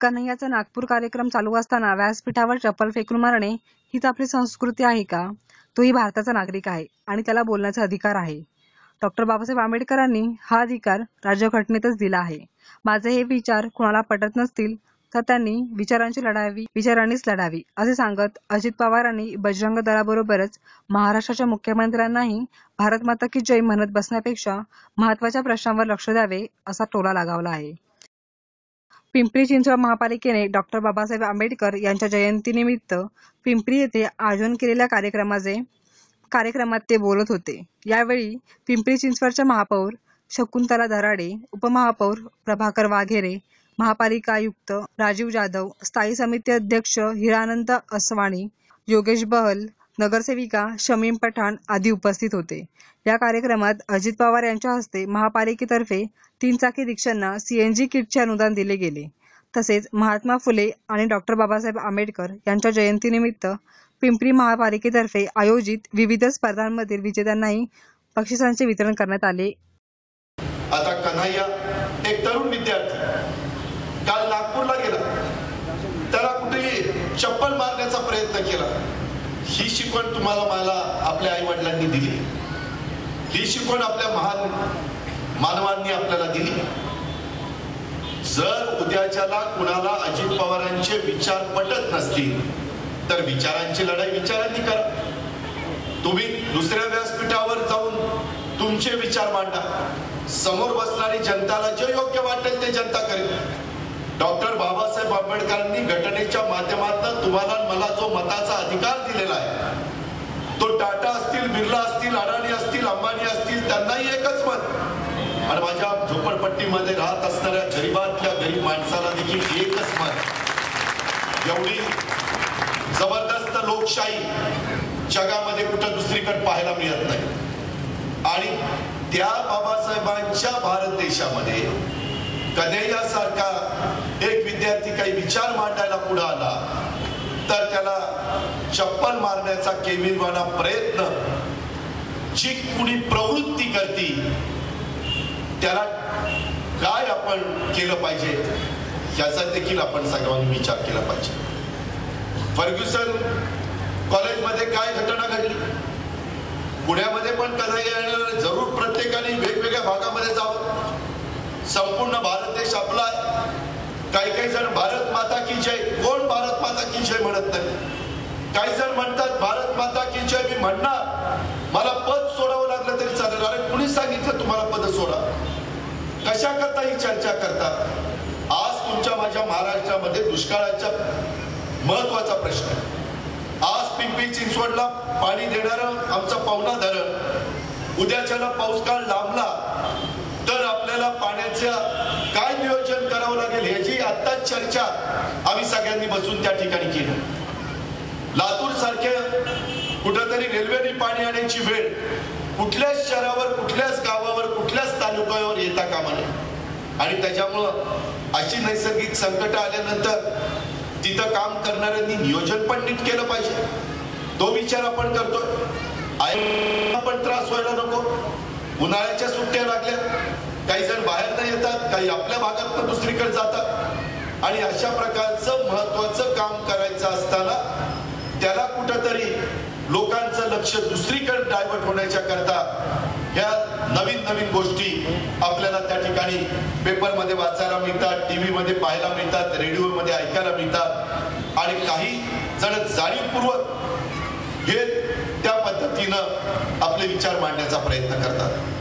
कन्हैयाचा नागपूर कार्यक्रम चालू असताना व्यासपीठावर चप्पल फेकून मारणे हीच आपली संस्कृती आहे का? तोही भारताचा नागरिक आहे आणि त्याला बोलण्याचा अधिकार आहे. डॉक्टर बाबासाहेब आंबेडकरांनी हा अधिकार राज्यघटनेतच दिला आहे. माझे हे विचार कुणाला पटत नसतील तर त्यांनी विचारांची लढावी विचारांनीच लढावी असे सांगत अजित पवारांनी बजरंग दलाबरोबरच महाराष्ट्राच्या मुख्यमंत्र्यांनाही भारत माता की जय म्हणत बसण्यापेक्षा महत्त्वाच्या प्रश्नांवर लक्ष द्यावे असा टोला लगावला आहे. पिंपरी चिंचवड महापालिकेने डॉक्टर बाबासाहेब आंबेडकर यांच्या जयंतीनिमित्त पिंपरी येथे आयोजन केलेल्या कार्यक्रमाचे कार्यक्रमात ते बोलत होते. यावेळी पिंपरी चिंचवडच्या महापौर शकुंतला दराडे उपमहापौर प्रभाकर वाघेरे महापालिका आयुक्त राजीव जाधव स्थायी समिती अध्यक्ष हिरानंद असवाणी योगेश बहल नगरसेविका शमीम पठाण आदी उपस्थित होते. या कार्यक्रमात अजित पवार यांच्या हस्ते महापालिकेतर्फे तीन चाकी रिक्षांना सीएनजी किटचे अनुदान दिले गेले. तसेच महात्मा फुले आणि डॉक्टर बाबासाहेब आंबेडकर यांच्या जयंतीनिमित्त पिंपरी महापालिकेतर्फे आयोजित विविध स्पर्धांमधील विजेत्यांनाही बक्षिसांचे वितरण करण्यात आले. आता कन्हैया एक तरुण विद्यार्थी काल नागपूरला गेला त्याला कुठेही चप्पल मारण्याचा प्रयत्न केला ही शिकवण तुम्हाला मला आपल्या आई वडिलांनी दिली. ही शिकवण आपल्या महान मानवांनी आपल्याला दिली. जर उद्याच्याला कुणाला अजित पवारांचे विचार पटत नसतील तर विचारांची लढाई विचारांनी करा. तुम्ही दुसऱ्या व्यासपीठावर जाऊन तुमचे विचार मांडा. समोर बसणारी जनताला जे योग्य वाटेल ते जनता करेल. डॉक्टर बाबासाहेब आंबेडकरांनी घटनेच्या माध्यमातून तुम्हाला मला जो मताचा अधिकार दिलेला आहे तो टाटा असतील बिर्ला असतील अडाणी असतील अंबानी असतील त्यांनाही एकच मत आणि माझ्या झोपडपट्टीमध्ये राहत असणाऱ्या गरीबातल्या गरीब माणसाला देखील एकच मत एवढी जबरदस्त लोकशाही जगामध्ये कुठं दुसरीकडे पाहायला मिळत नाही. आणि त्या बाबासाहेबांच्या भारत देशामध्ये कन्हैयासारखा एक विद्यार्थी काही विचार मांडायला पुढे आला तर त्याला चप्पल मारण्याचा केविलवाना प्रयत्न जी कुणी प्रवृत्ती करती त्याला काय आपण केलं पाहिजे याचा देखील आपण सर्वांनी विचार केला पाहिजे. फर्ग्युसन कॉलेजमध्ये काय घटना घडली? पुण्यामध्ये पण कधी येणार जरूर प्रत्येकाने वेगवेगळ्या भागामध्ये जावं. संपूर्ण भारत देश आपला काही काही जण भारत माता की जय कोण भारत माता की जय म्हणत नाही? काही जण म्हणतात भारत माता की जय मी म्हणणार मला पद सोडावं लागलं तरी चालेल अरे कुणी सांगितलं तुम्हाला पद सोडा कशाकरता ही चर्चा करतात? आज तुमच्या माझ्या महाराष्ट्रामध्ये दुष्काळाचा महत्त्वाचा प्रश्न आहे. आज पिंपरी चिंचवडला पाणी देणार आमचं पाहुणा धरण उद्याच्याला पाऊस काळ लांबला तर आपल्याला पाण्याच्या काय नियोजन करावं लागेल याची आत्ताच चर्चा आम्ही सगळ्यांनी बसून त्या ठिकाणी केली. लातूर सारख्या कुठंतरी रेल्वेने पाणी आणण्याची वेळ कुठल्याच शहरावर कुठल्याच गावावर कुठल्याच येता कामा नये. आणि त्याच्यामुळं अशी नैसर्गिक संकट आल्यानंतर तिथं काम करणाऱ्यांनी नियोजन पण नीट केलं पाहिजे. तो विचार आपण करतोय. आपण त्रास व्हायला नको. उन्हाळ्याच्या सुट्ट्या लागल्या. काही जण बाहेर नाही येतात काही आपल्या भागात पण दुसरीकडे जातात. आणि अशा प्रकारचं महत्वाचं काम करायचं असताना त्याला कुठंतरी लोकांचं लक्ष दुसरीकडे डायव्हर्ट होण्याच्या करता नवीन गोष्टी आपल्याला त्या ठिकाणी पेपरमध्ये वाचायला मिळतात टीव्ही मध्ये पाहायला मिळतात रेडिओमध्ये ऐकायला मिळतात. आणि काही जण जाणीवपूर्वक हे त्या पद्धतीनं आपले विचार मांडण्याचा प्रयत्न करतात.